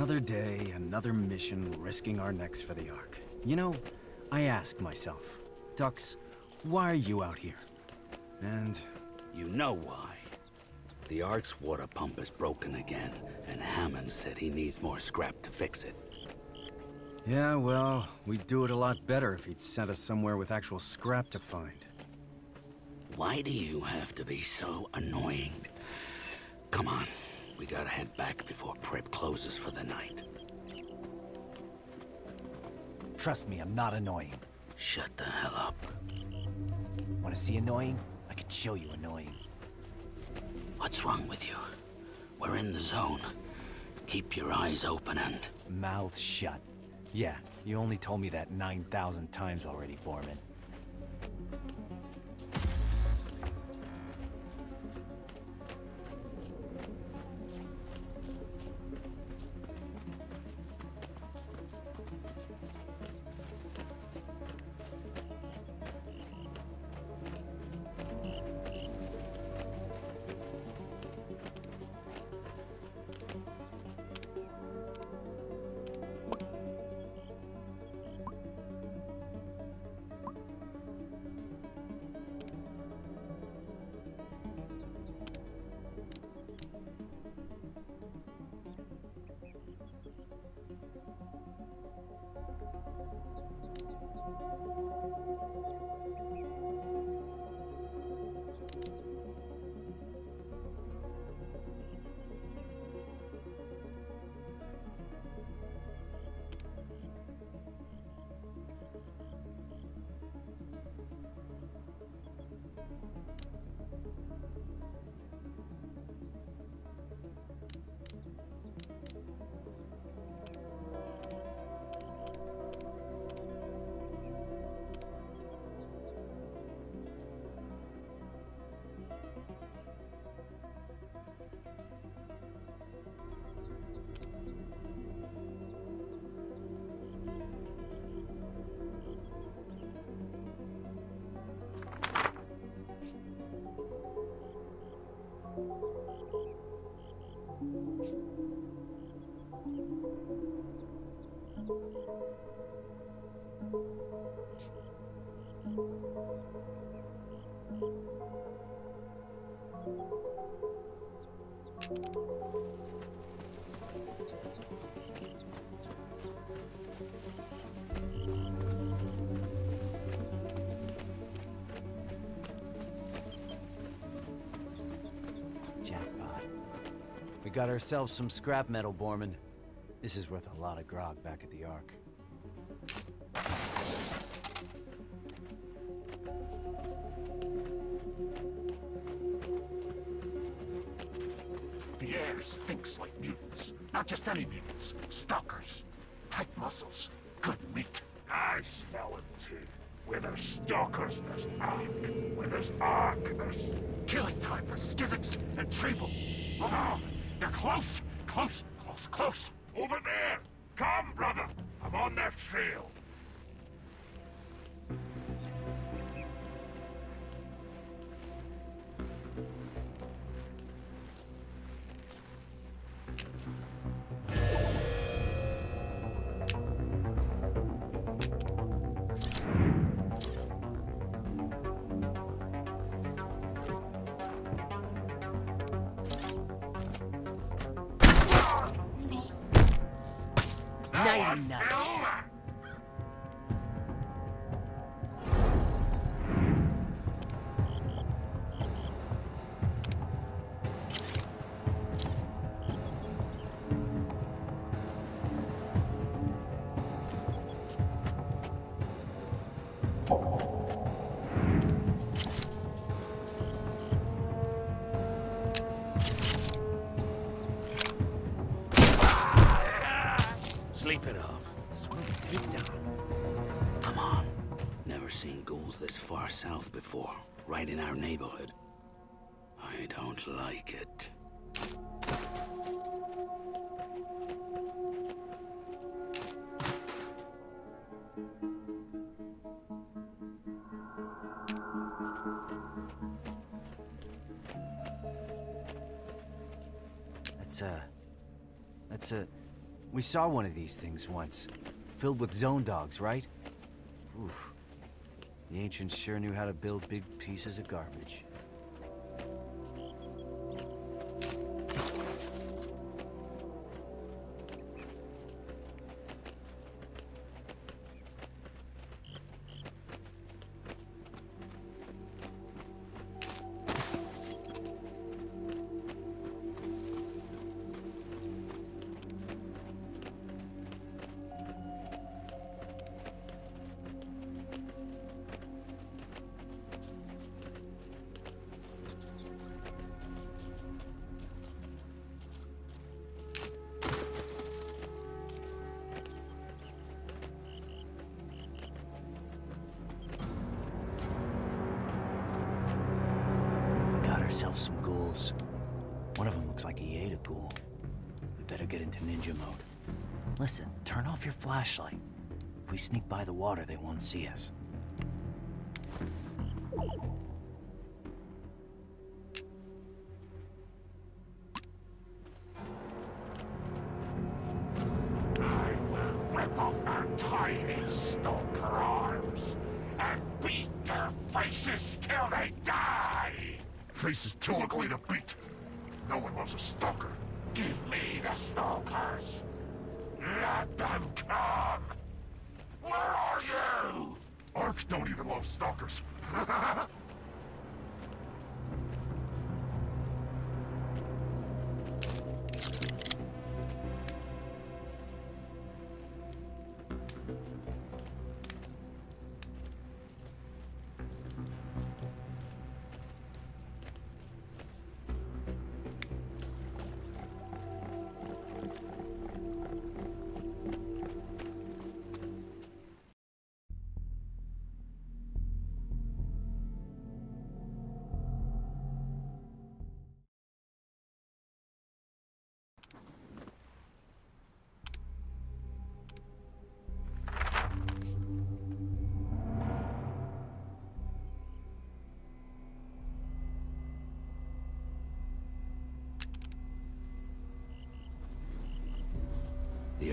Another day, another mission, risking our necks for the Ark. You know, I ask myself, Dux, why are you out here? And... You know why. The Ark's water pump is broken again, and Hammon said he needs more scrap to fix it. Yeah, well, we'd do it a lot better if he'd sent us somewhere with actual scrap to find. Why do you have to be so annoying? Come on, we gotta head back before Pripp closes for the night. Trust me, I'm not annoying. Shut the hell up. Want to see annoying? I can show you annoying. What's wrong with you? We're in the zone. Keep your eyes open and... Mouth shut. Yeah, you only told me that 9,000 times already, Bormin. Jackpot. We got ourselves some scrap metal, Bormin. This is worth a lot of grog back at the Ark. Not just any mutants. Stalkers. Tight muscles. Good meat. I smell it too. Where there's stalkers, there's Ark. Where there's Ark, there's killing time for Skizix and Treble. Oh, they're close, close, close, close. Over there. Come, brother. I'm on their trail. 99. Saw one of these things once. Filled with zone dogs, right? Oof. The ancients sure knew how to build big pieces of garbage. See us. I will rip off their tiny stalker arms and beat their faces till they die. Faces too ugly to beat. No one loves a stalker. Give me the stalkers. Let them come. Ark don't even love stalkers.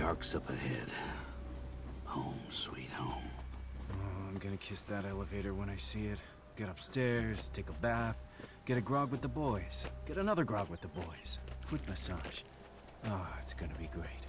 The up ahead. Home, sweet home. Oh, I'm gonna kiss that elevator when I see it. Get upstairs, take a bath, get a grog with the boys, get another grog with the boys, foot massage. Ah, it's gonna be great.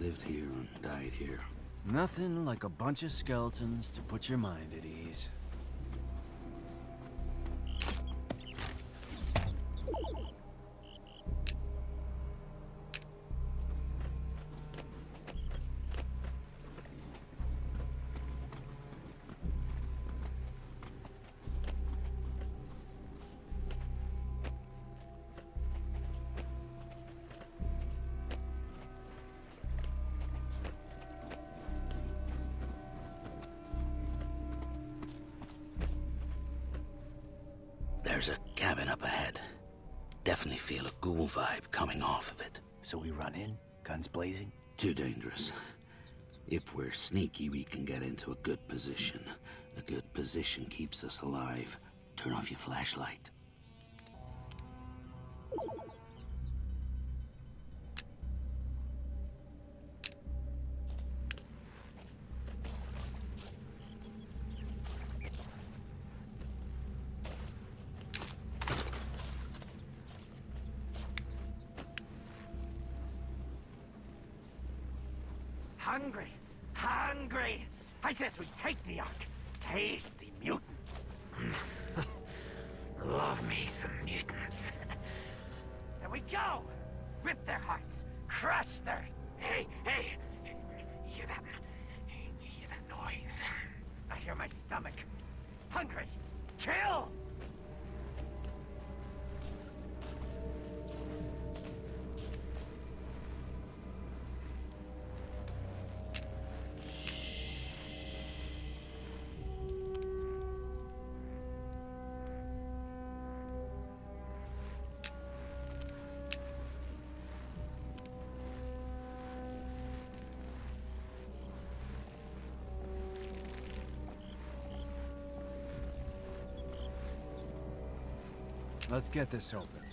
Lived here and died here. Nothing like a bunch of skeletons to put your mind at ease. Alive. Turn off your flashlight. Hungry, hungry. I says we take the Ark. Taste the mutants. Love me some mutants. there we go. Rip their hearts. Crush their... Hey, hey. Hear that? Hear that noise? I hear my stomach. Hungry. Let's get this open.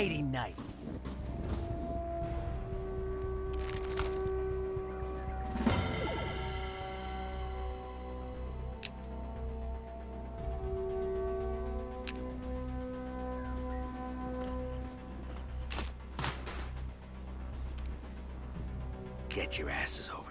Nighty night. Get your asses over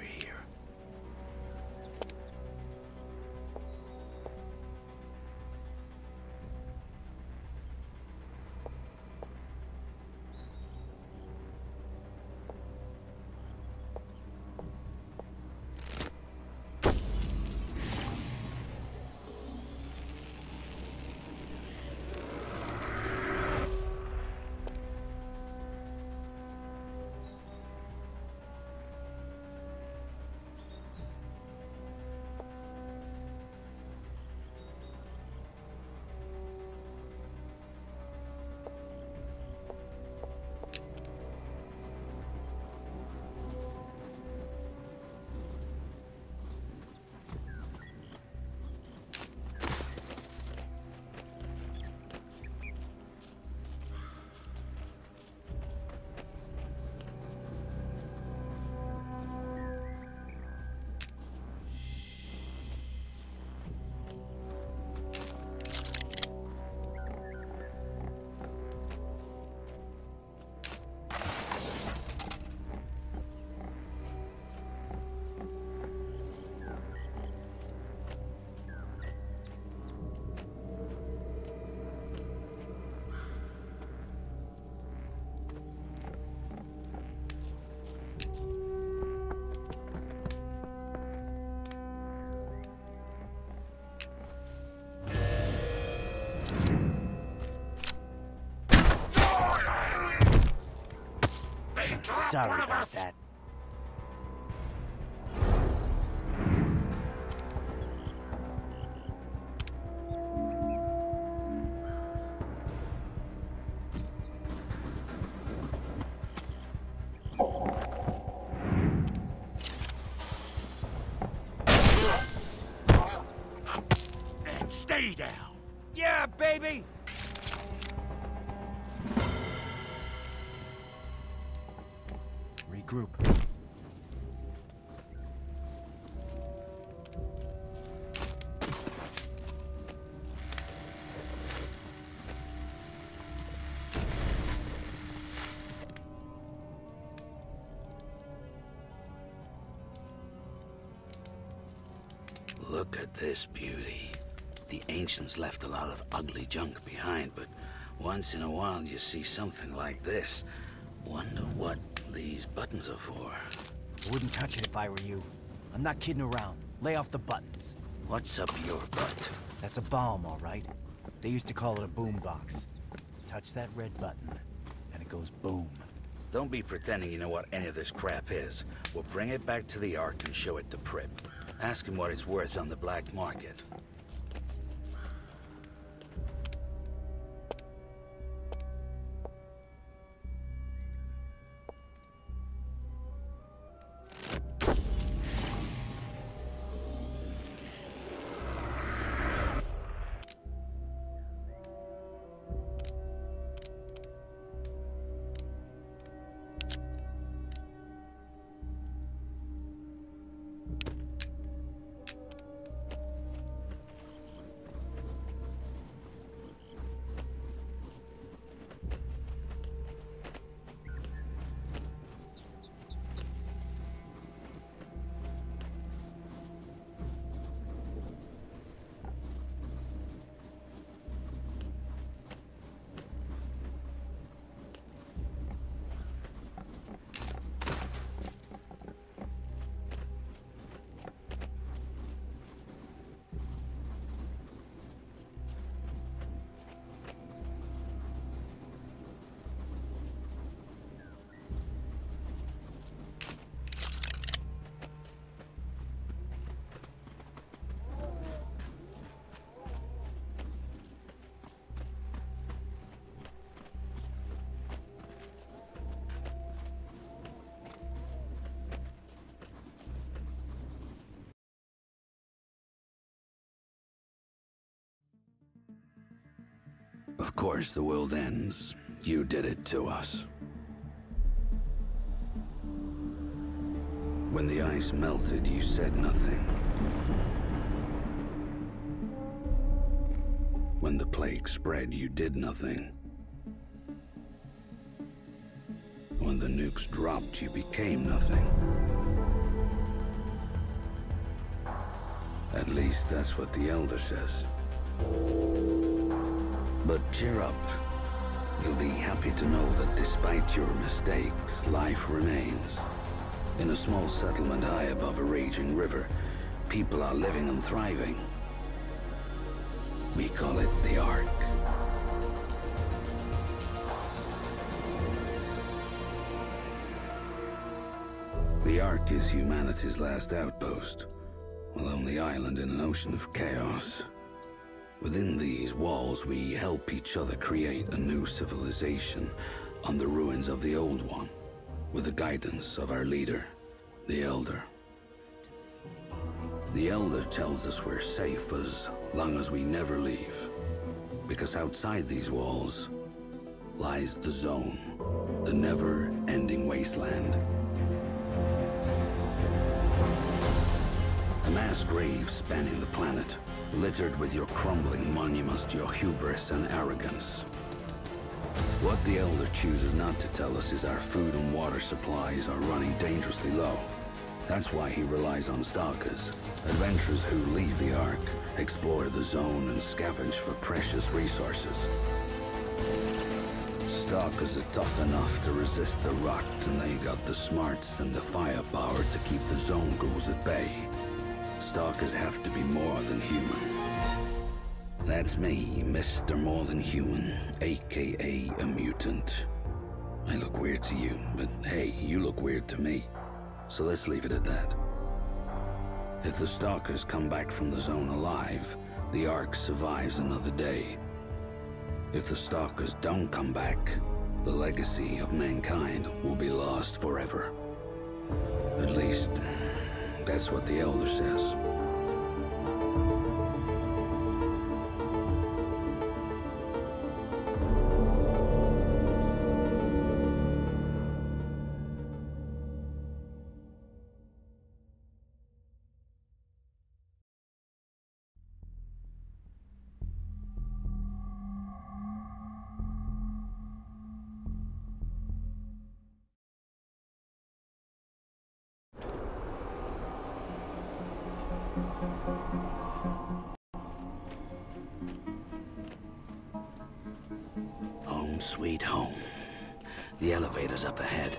here. Sorry about us. that. And stay down. Yeah, baby! Regroup. Look at this beauty. The ancients left a lot of ugly junk behind, but once in a while you see something like this. Wonder what these buttons are for. Wouldn't touch it if I were you. I'm not kidding around. Lay off the buttons. What's up your butt? That's a bomb, all right. They used to call it a boom box. Touch that red button, and it goes boom. Don't be pretending you know what any of this crap is. We'll bring it back to the Ark and show it to Pripp. Ask him what it's worth on the black market. Of course the world ends. You did it to us. When the ice melted, you said nothing. When the plague spread, you did nothing. When the nukes dropped, you became nothing. At least that's what the Elder says. But cheer up. You'll be happy to know that despite your mistakes, life remains. In a small settlement high above a raging river, people are living and thriving. We call it the Ark. The Ark is humanity's last outpost, a lonely island in an ocean of chaos. Within these walls, we help each other create a new civilization on the ruins of the old one, with the guidance of our leader, the Elder. The Elder tells us we're safe as long as we never leave, because outside these walls lies the Zone, the never-ending wasteland. A mass grave spanning the planet, littered with your crumbling monuments your hubris and arrogance. What the Elder chooses not to tell us is our food and water supplies are running dangerously low. That's why he relies on stalkers, adventurers who leave the Ark, explore the zone, and scavenge for precious resources. Stalkers are tough enough to resist the rot, and they got the smarts and the firepower to keep the zone ghouls at bay. Stalkers have to be more than human. That's me, Mr. More Than Human, aka a mutant. I look weird to you, but hey, you look weird to me. So let's leave it at that. If the Stalkers come back from the zone alive, the Ark survives another day. If the Stalkers don't come back, the legacy of mankind will be lost forever. At least, that's what the Elder says. Sweet home. The elevator's up ahead.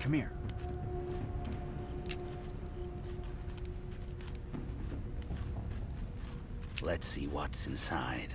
Come here. Let's see what's inside.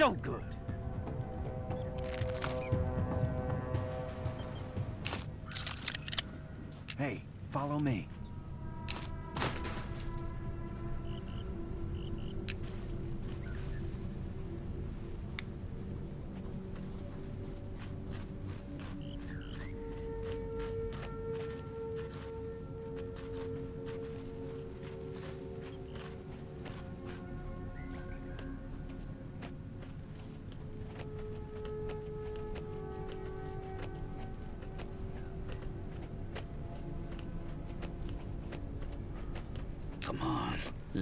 So good. Hey, follow me.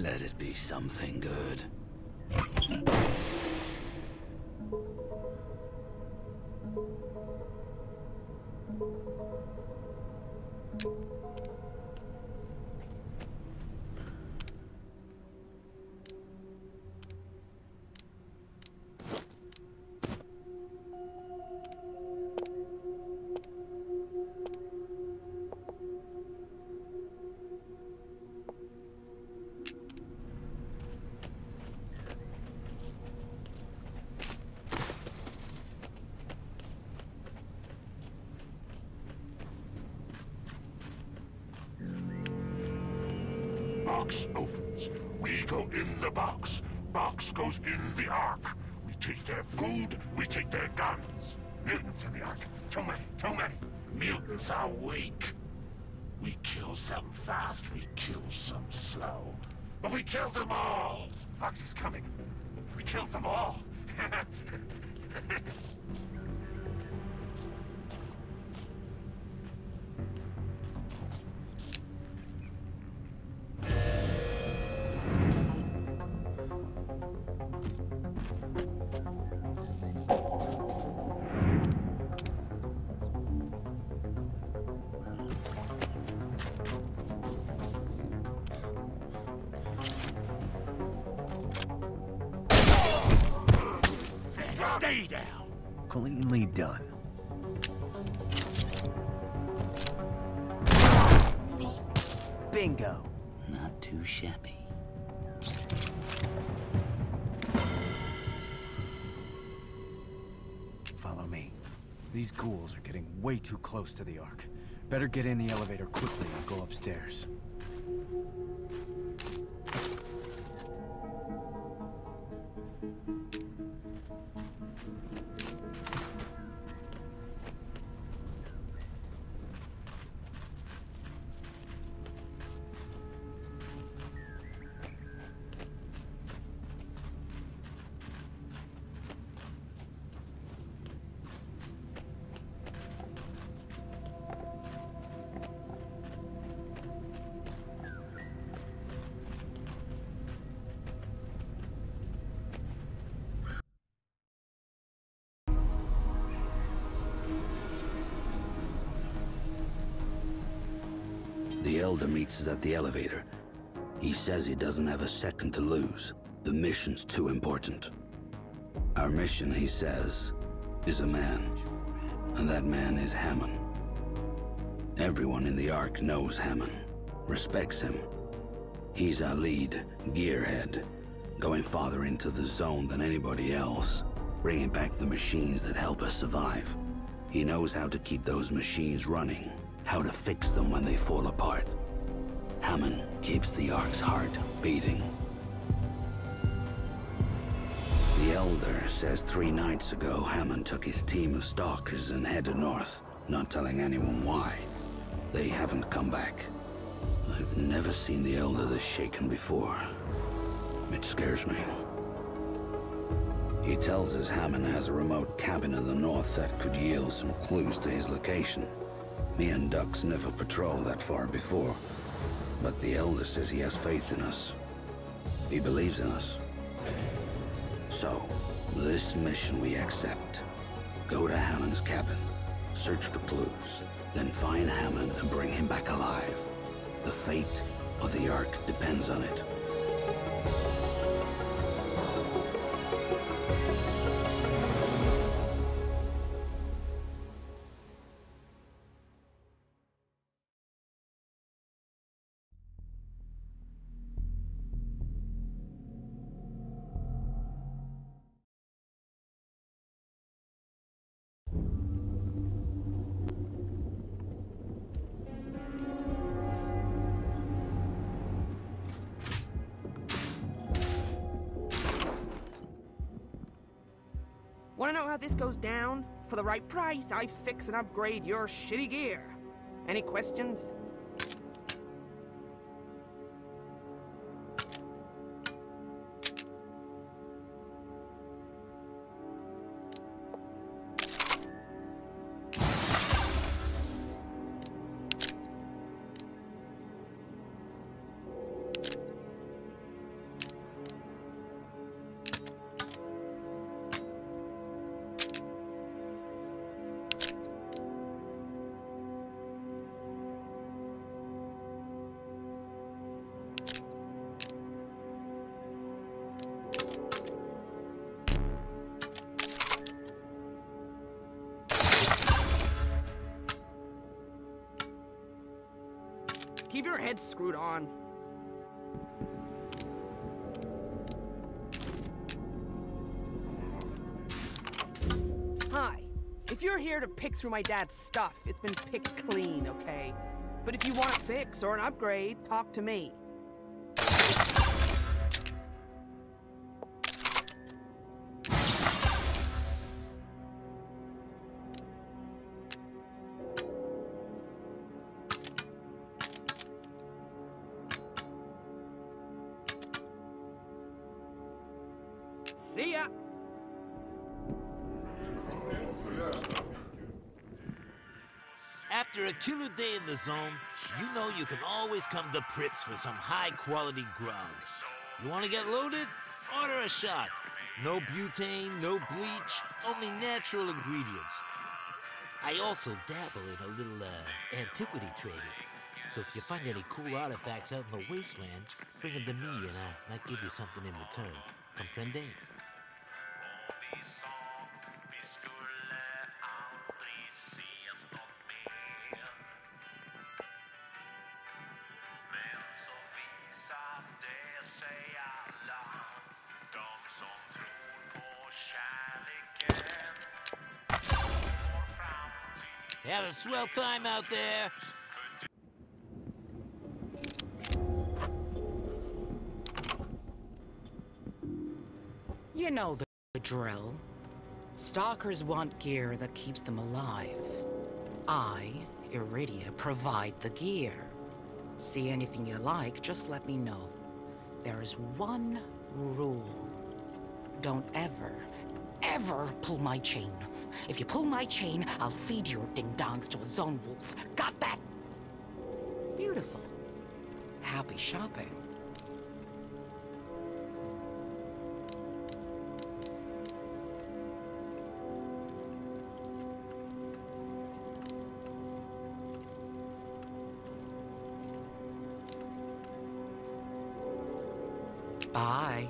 Let it be something good. Box. Box goes in the Ark. We take their food, we take their guns. Mutants in the Ark. Too many, too many. Mutants are weak. We kill some fast, we kill some slow. But we kill them all! Box is coming. We kill them all. are getting way too close to the Ark. Better get in the elevator quickly and go upstairs. The elevator. He says he doesn't have a second to lose. The mission's too important. Our mission, he says, is a man. And that man is Hammon. Everyone in the Ark knows Hammon, respects him. He's our lead, gearhead, going farther into the zone than anybody else, bringing back the machines that help us survive. He knows how to keep those machines running, how to fix them when they fall apart. Hammon keeps the Ark's heart beating. The Elder says three nights ago Hammon took his team of stalkers and headed north, not telling anyone why. They haven't come back. I've never seen the Elder this shaken before. It scares me. He tells us Hammon has a remote cabin in the north that could yield some clues to his location. Me and Dux never patrolled that far before, but the Elder says he has faith in us. He believes in us. So, this mission we accept. Go to Hammon's cabin, search for clues, then find Hammon and bring him back alive. The fate of the Ark depends on it. Want to know how this goes down? For the right price, I fix and upgrade your shitty gear. Any questions? Keep your head screwed on. Hi. If you're here to pick through my dad's stuff, it's been picked clean, okay? But if you want a fix or an upgrade, talk to me. Killer day in the zone, you know you can always come to Pripp's for some high-quality grog. You want to get loaded? Order a shot. No butane, no bleach, only natural ingredients. I also dabble in a little uh, antiquity trading. So if you find any cool artifacts out in the wasteland, bring them to me and I might give you something in return. Comprende? Time out there. You know the drill. Stalkers want gear that keeps them alive. I, Iridia, provide the gear. See anything you like, just let me know. There is one rule. Don't ever, ever pull my chain. If you pull my chain, I'll feed your ding-dongs to a zone wolf. Got that? Beautiful. Happy shopping. Bye.